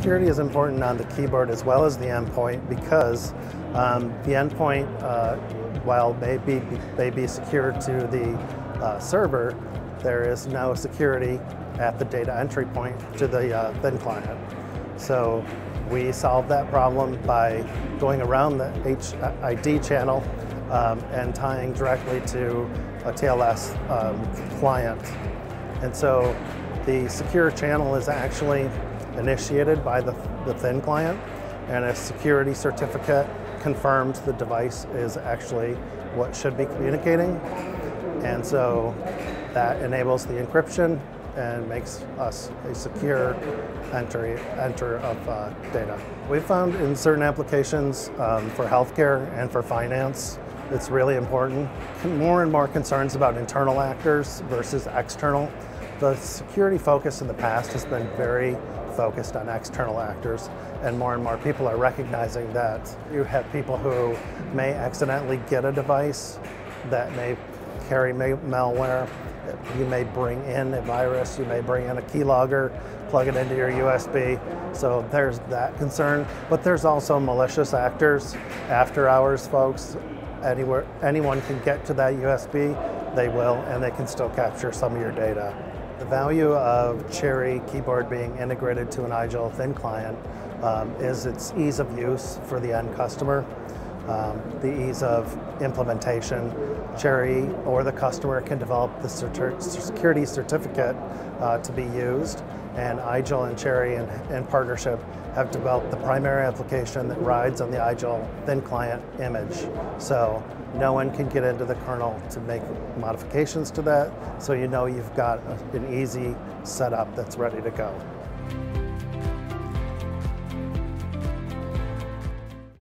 Security is important on the keyboard as well as the endpoint because um, the endpoint, uh, while may be, may be secure to the uh, server, there is no security at the data entry point to the uh, thin client. So we solved that problem by going around the HID channel um, and tying directly to a TLS um, client. And so the secure channel is actually initiated by the, the thin client and a security certificate confirms the device is actually what should be communicating. And so that enables the encryption and makes us a secure entry enter of uh, data. We found in certain applications um, for healthcare and for finance, it's really important. More and more concerns about internal actors versus external. The security focus in the past has been very focused on external actors, and more and more people are recognizing that you have people who may accidentally get a device that may carry malware. You may bring in a virus, you may bring in a keylogger, plug it into your USB. So there's that concern. But there's also malicious actors, after hours folks. Anywhere, anyone can get to that USB, they will, and they can still capture some of your data. The value of Cherry keyboard being integrated to an IGEL thin client um, is its ease of use for the end customer um, the ease of implementation. Cherry or the customer can develop the security certificate uh, to be used, and IGEL and Cherry in, in, partnership have developed the primary application that rides on the IGEL thin client image. So no one can get into the kernel to make modifications to that, so you know you've got an easy setup that's ready to go.